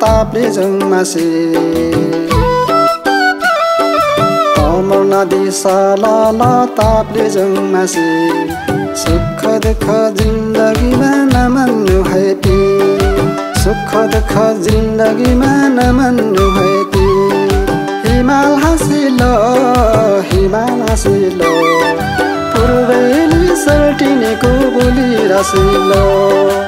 ताप्ले जङ्मासे अमर नदी साला ताप्ले जङ्मासे सुख दुःख जिन्दगीमा नमान्नु है सुख दुःख जिन्दगीमा नमान्नु है हिमाल हाँसिलो हिमाल हाँसिलो। पूर्वेली सल्टिनेको बोली रसिलो।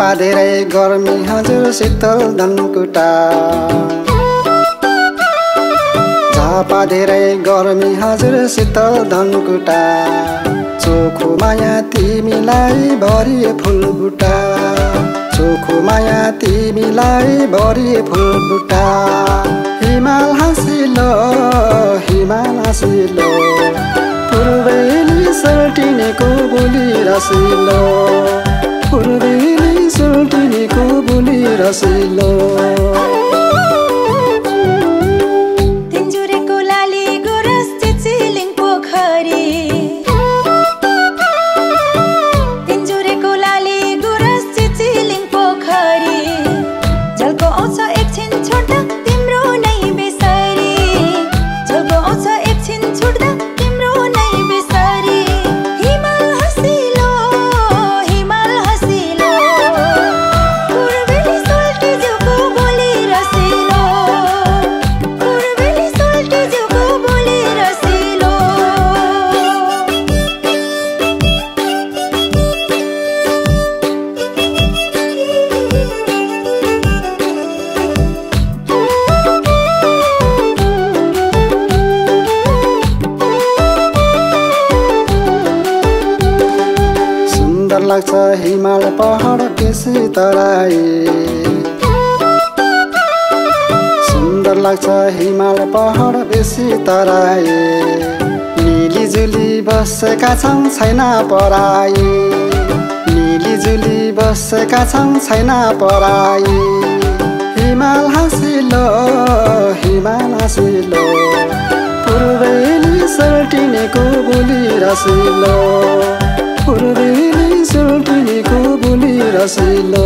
झापा धेरै गर्मी हजुर शीतल धनकुटा। झापा धेरै गर्मी हजुर शीतल धनकुटा। चोखो माया तिमीलाई भरिए फुलबुटा। चोखो माया तिमीलाई भरिए फुलबुटा। हिमाल हाँसिलो हिमाल हाँसिलो। पूर्वेली सल्टिनेको बोली रसिलो। पूर्वेली बोली लाग्छ हिमाल पहाड बेसी तराई। सुन्दर लाग्छ हिमाल पहाड बेसी तराई। मिलिजुली बसेका छौँ छैन पराई। मिलिजुली बसेका छौँ छैन पराई। हिमाल हाँसिलो हिमाल हाँसिलो। पूर्वेली सल्टिनेको बोली रसिलो। पूर्वेली सुल्टिनीको बोली रसिलो